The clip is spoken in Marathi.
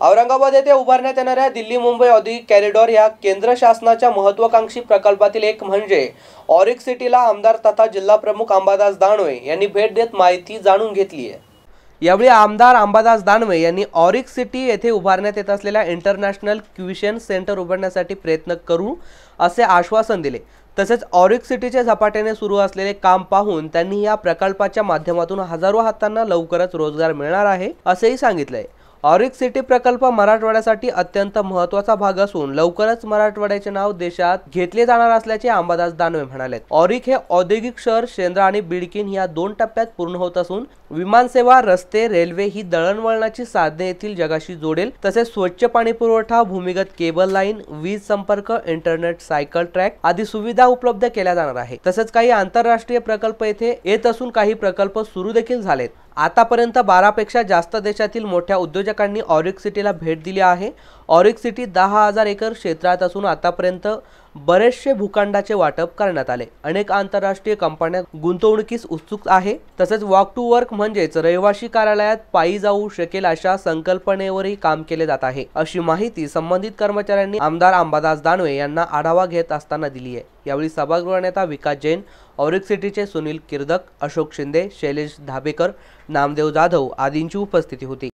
औरंगाबाद येथे उभारण्यात येणाऱ्या दिल्ली मुंबई औद्योगिक कॅरिडॉर या केंद्र शासनाच्या महत्वाकांक्षी प्रकल्पातील एक म्हणजे ऑरिक सिटीला आमदार तथा जिल्हा प्रमुख अंबादास दानवे यांनी भेट देत माहिती जाणून घेतली आहे. यावेळी आमदार अंबादास दानवे यांनी ऑरिक सिटी येथे उभारण्यात येत असलेल्या इंटरनॅशनल क्युशन सेंटर उभारण्यासाठी प्रयत्न करू असे आश्वासन दिले. तसेच ऑरिक सिटीचे झपाट्याने सुरू असलेले काम पाहून त्यांनी या प्रकल्पाच्या माध्यमातून हजारो हातांना लवकरच रोजगार मिळणार आहे असेही सांगितलंय. ऑरिक सिटी प्रकल्प मराठवाड्यासाठी अत्यंत महत्त्वाचा भाग असून लवकरच मराठवाड्याचे नाव देशात घेतले जाणार असल्याचे अंबादास दानवे म्हणाले ऑरिक हे औद्योगिक शहर शेंद्रा आणि बिडकिन या दोन टप्प्यात पूर्ण होत असून विमानसेवा रस्ते रेल्वे ही दळणवळणाची साधने येथील जगाशी जोडेल. तसेच स्वच्छ पाणी पुरवठा भूमिगत केबल लाईन वीज संपर्क इंटरनेट सायकल ट्रॅक आदी सुविधा उपलब्ध केल्या जाणार आहे तसेच काही आंतरराष्ट्रीय प्रकल्प येथे येत असून काही प्रकल्प सुरू देखील झालेत. आतापर्यंत बारापेक्षा जास्त देशातील मोठ्या उद्योजकांनी ऑरिक सिटीला भेट दिली आहे. ऑरिक सिटी दहा हजार एकर क्षेत्रात असून आतापर्यंत बरेचसे भूखंडाचे वाटप करण्यात आले. अनेक आंतरराष्ट्रीय कंपन्या गुंतवणुकीस उत्सुक आहे. तसेच वॉक टू वर्क म्हणजेच रहिवाशी कार्यालयात पायी जाऊ शकेल अशा संकल्पनेवरही काम केले जात आहे. अशी माहिती संबंधित कर्मचाऱ्यांनी आमदार अंबादास दानवे यांना आढावा घेत असताना दिली आहे. यावेळी सभागृह नेता विकास जैन ऑरिक सिटीचे सुनील किर्दक अशोक शिंदे शैलेश धाबेकर नामदेव जाधव आदींची उपस्थिती होती.